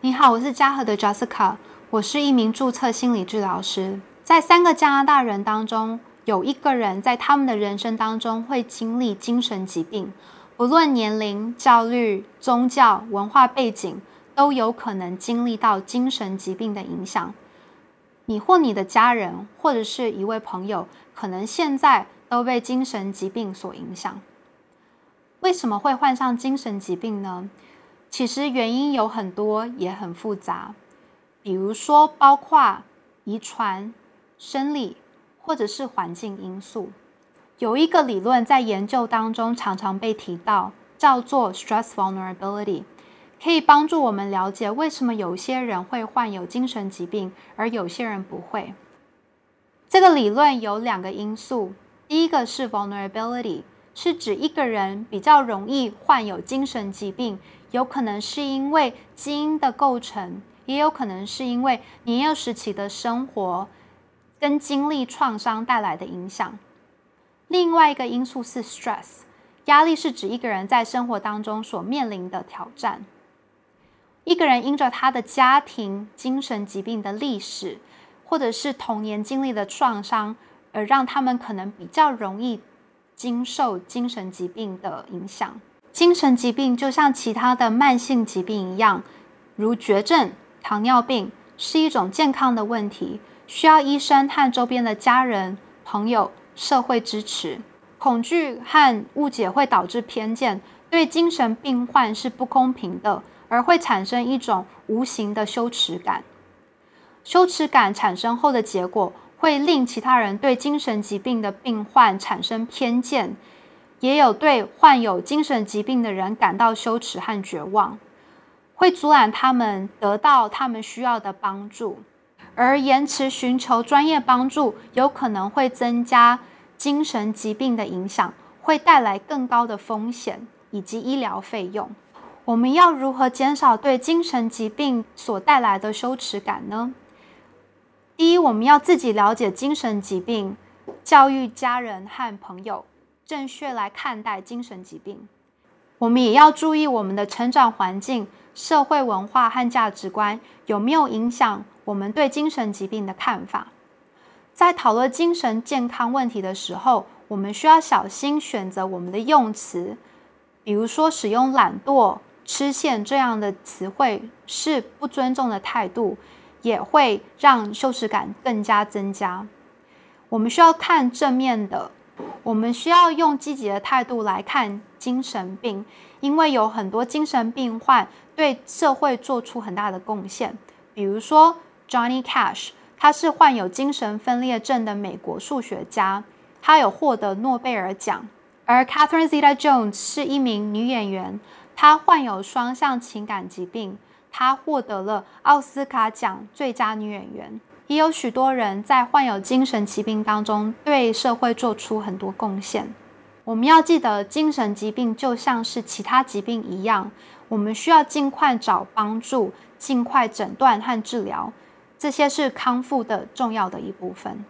你好，我是嘉禾的 Jessica，我是一名注册心理治疗师。在三个加拿大人当中，有一个人在他们的人生当中会经历精神疾病，不论年龄、教育、宗教、文化背景，都有可能经历到精神疾病的影响。你或你的家人，或者是一位朋友，可能现在都被精神疾病所影响。为什么会患上精神疾病呢？其实原因有很多，也很复杂。比如说，包括遗传、生理或者是环境因素。有一个理论在研究当中常常被提到，叫做 stress vulnerability，可以帮助我们了解为什么有些人会患有精神疾病，而有些人不会。这个理论有两个因素，第一个是 vulnerability，是指一个人比较容易患有精神疾病。有可能是因为基因的构成，也有可能是因为年幼时期的生活跟经历创伤带来的影响。另外一个因素是 stress，压力是指一个人在生活当中所面临的挑战。一个人因着他的家庭精神疾病的历史，或者是童年经历的创伤，而让他们可能比较容易经受精神疾病的影响。精神疾病就像其他的慢性疾病一样，如绝症、糖尿病，是一种健康的问题，需要医生和周边的家人、朋友、社会支持。恐惧和误解会导致偏见，对精神病患是不公平的，而会产生一种无形的羞耻感。羞耻感产生后的结果，会令其他人对精神疾病的病患产生偏见。也有对患有精神疾病的人感到羞耻和绝望，会阻拦他们得到他们需要的帮助，而延迟寻求专业帮助，有可能会增加精神疾病的影响，会带来更高的风险以及医疗费用。我们要如何减少对精神疾病所带来的羞耻感呢？第一，我们要自己了解精神疾病，教育家人和朋友。正确来看待精神疾病，我们也要注意我们的成长环境、社会文化和价值观有没有影响我们对精神疾病的看法。在讨论精神健康问题的时候，我们需要小心选择我们的用词，比如说使用懒惰、吃线这样的词汇是不尊重的态度，也会让羞耻感更加增加。我们需要看正面的。我们需要用积极的态度来看精神病，因为有很多精神病患对社会做出很大的贡献。比如说，Johnny Cash，他是患有精神分裂症的美国数学家，他有获得诺贝尔奖。而 Catherine Zeta-Jones 是一名女演员，她患有双向情感疾病，她获得了奥斯卡奖最佳女演员。也有许多人在患有精神疾病当中，对社会做出很多贡献。我们要记得，精神疾病就像是其他疾病一样，我们需要尽快找帮助，尽快诊断和治疗，这些是康复的重要的一部分。